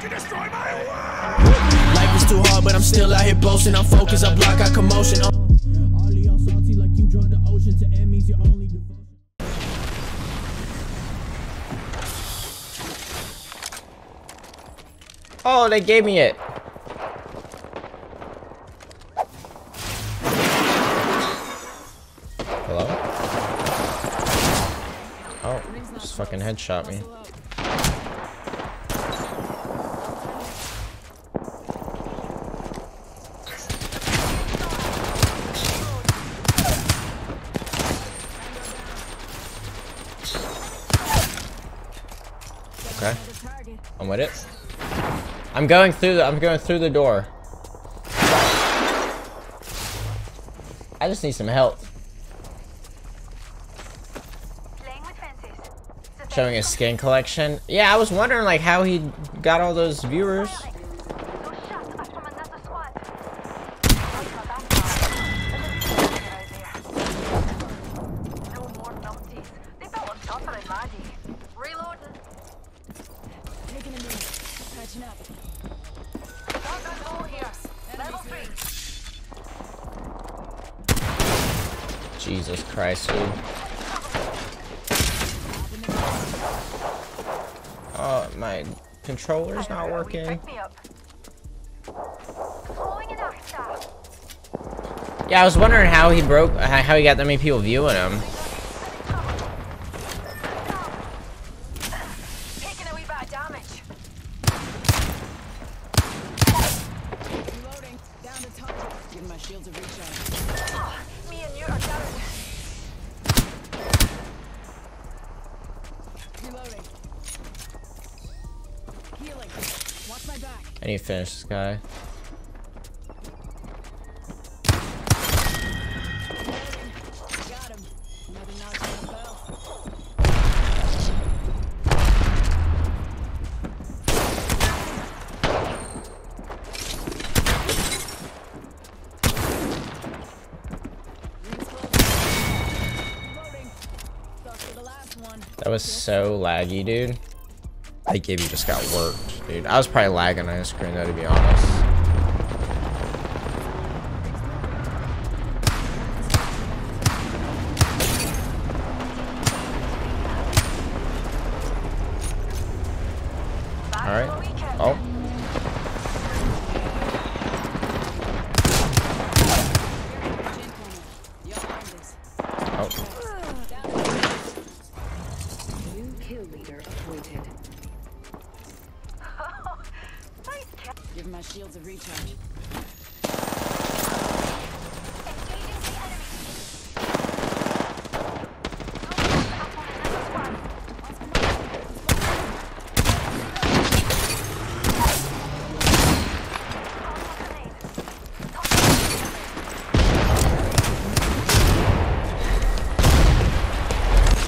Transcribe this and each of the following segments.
let you destroy my world! Life is too hard, but I'm still out here boasting. I'm focused, I block out commotion. Uh. All of y'all salty like you drunk the ocean. To enemies, your only devotion. Oh, they gave me it. Hello? Oh, just fucking headshot me. Okay. I'm with it. I'm going through the I'm going through the door. I just need some help. Showing his skin collection. Yeah, I was wondering like how he got all those viewers. Jesus Christ, dude. Oh, my controller's not working. Pick me up. Throwing an axe. Yeah, I was wondering how he broke, how he got that many people viewing him. Taking a wee bit of damage. Need to finish this guy. That was so laggy, dude. I think Gibby just got worked, dude. I was probably lagging on his screen, though, to be honest. Alright. Oh. Oh. Kill leader appointed. Giving my shields a recharge. Engaging the enemy.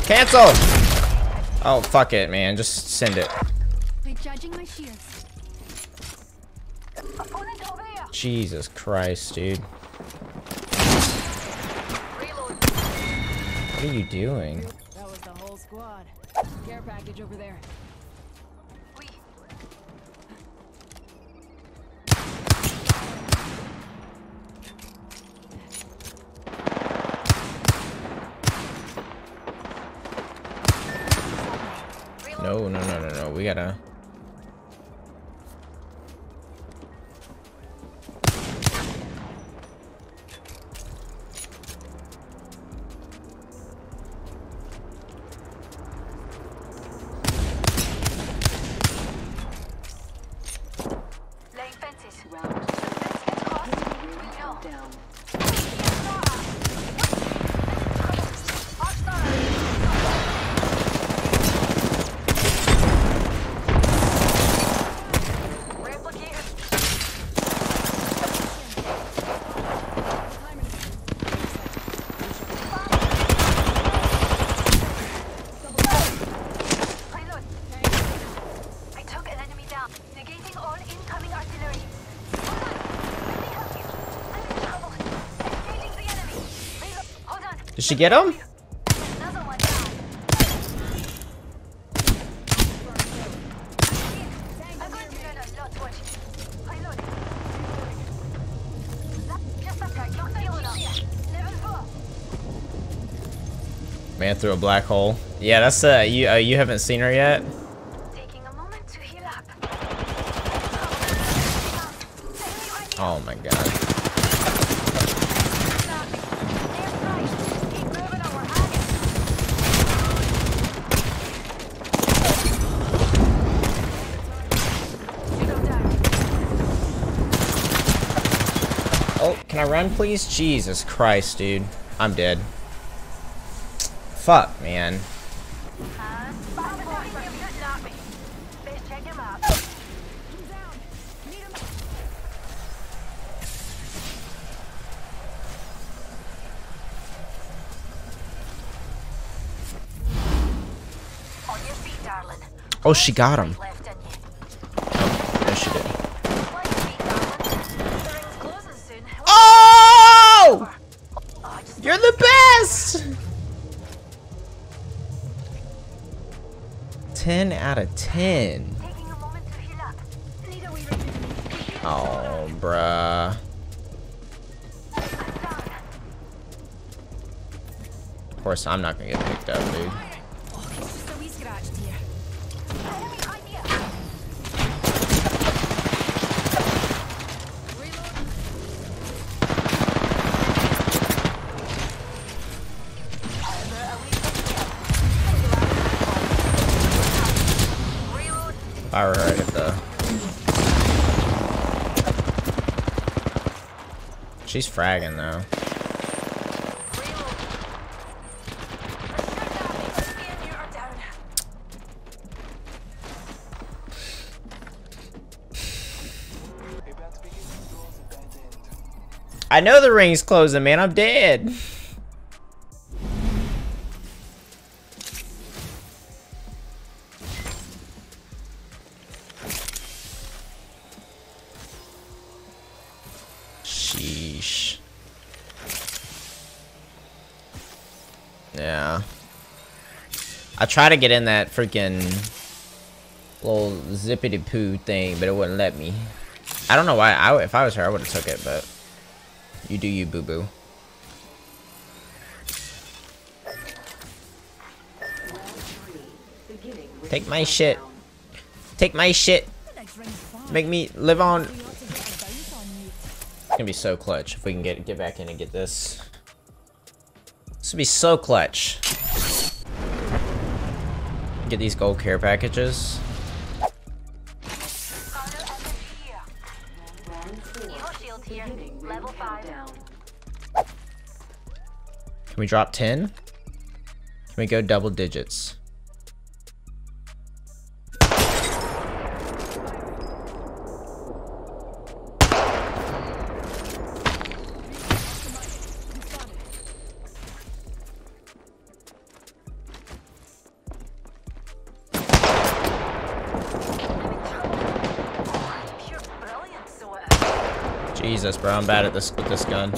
Cancel! Oh, fuck it, man. Just send it. Jesus Christ, dude. What are you doing? That was the whole squad. Care package over there. No, no, no, no, no. We gotta. she get him? Man through a black hole. Yeah, that's uh you uh, you haven't seen her yet. Run please? Jesus Christ, dude. I'm dead. Fuck, man. Oh, she got way 10 out of 10. taking a moment to heal up. Need a wee rejuvenation. Oh, bruh. Of course, I'm not gonna get picked up, dude. Oh, it's just a wee scratch, dear. Enemy idea. Reload. Reload. Fire her at the. She's fragging though. I know the ring's closing, man. I'm dead. Yeah. I tried to get in that freaking little zippity poo thing, but it wouldn't let me. I don't know why. I, if I was her, I would have took it, but you do you, boo boo. Take my shit. Take my shit. Make me live on. It's gonna be so clutch if we can get get back in and get this. This would be so clutch. Get these gold care packages. Carter SMG here. round four. Evo shield here. Beginning ring Level 5. countdown. Can we drop 10? Can we go double digits? Jesus, bro, I'm bad at this with this gun.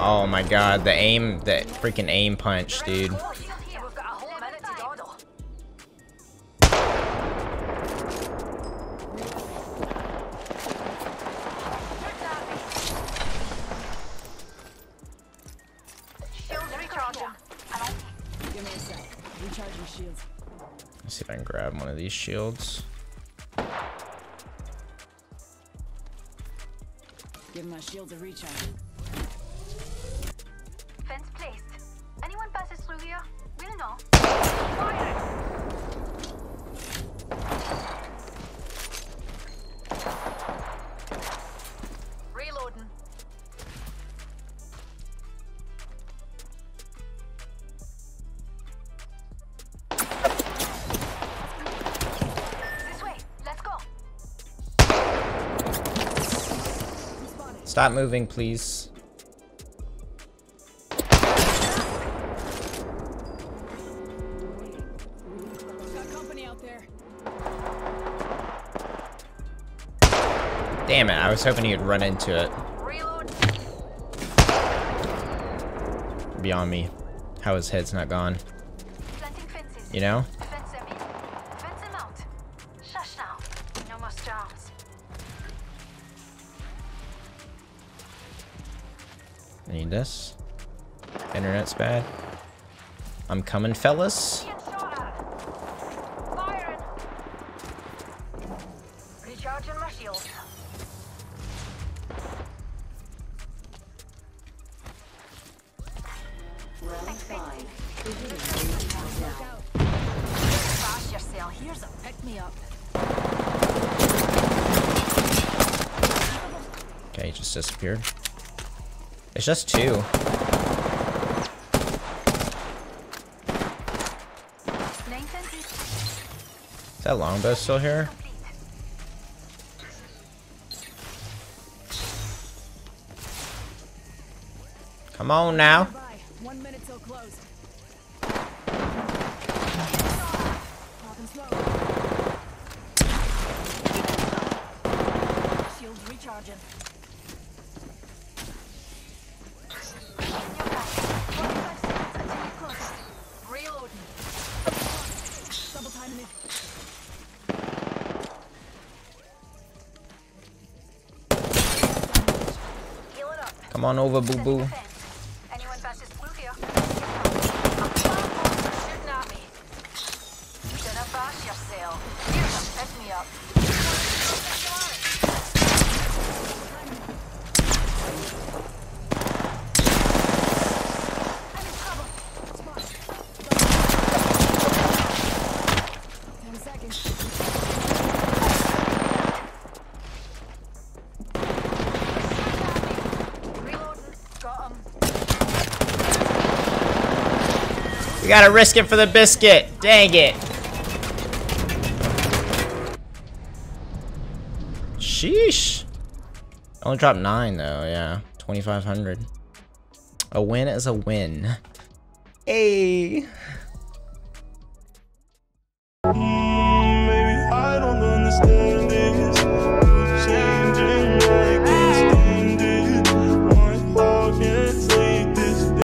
Oh my god, the aim, the freaking aim punch, dude. Let's see if I can grab one of these shields. Give my shields a recharge. Stop moving, please. Got company out there. Damn it, I was hoping he'd run into it. Reload. Beyond me. How his head's not gone. You know? Fence them in. Fence them out. Shush now. No more strong. need this. Internet's bad. I'm coming, fellas. Being shot at. Firing. Recharging my shields. Round five. Bash yourself. Here's a Pick me up. Okay, he just disappeared. It's just two. Is that longbow still here? Come on now. Popping recharging. Come on over, boo Gotta risk it for the biscuit. Dang it. Sheesh. Only dropped nine though, yeah. 2,500. A win is a win. Hey.